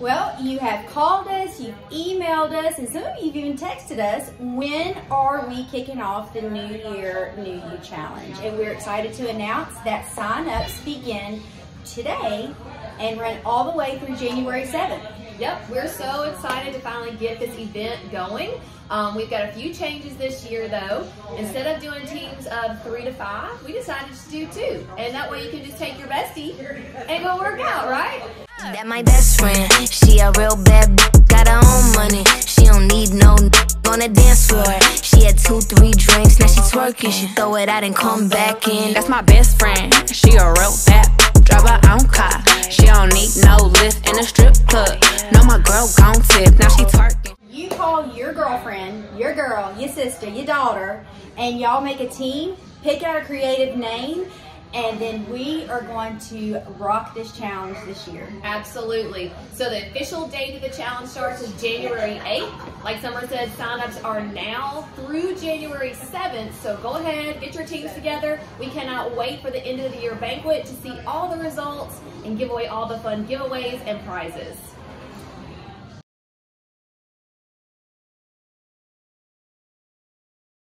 Well, you have called us, you've emailed us, and some of you have even texted us. When are we kicking off the New Year, New You Challenge? And we're excited to announce that sign-ups begin today and run all the way through January 7th. Yep, we're so excited to finally get this event going. Um, we've got a few changes this year though. Instead of doing teams of three to five, we decided to do two. And that way you can just take your bestie and go work out, right? That my best friend, she a real bad got her own money. She don't need no on the dance floor. She had two, three drinks, now she twerking. She throw it out and come back in. That's my best friend, she a real bad drive her own car. She don't need no lift in a strip club. No, my girl gon' tip, now she twerking. You call your girlfriend, your girl, your sister, your daughter, and y'all make a team, pick out a creative name, and then we are going to rock this challenge this year. Absolutely. So the official date of the challenge starts is January 8th. Like Summer said, signups are now through January 7th. So go ahead, get your teams together. We cannot wait for the end of the year banquet to see all the results and give away all the fun giveaways and prizes.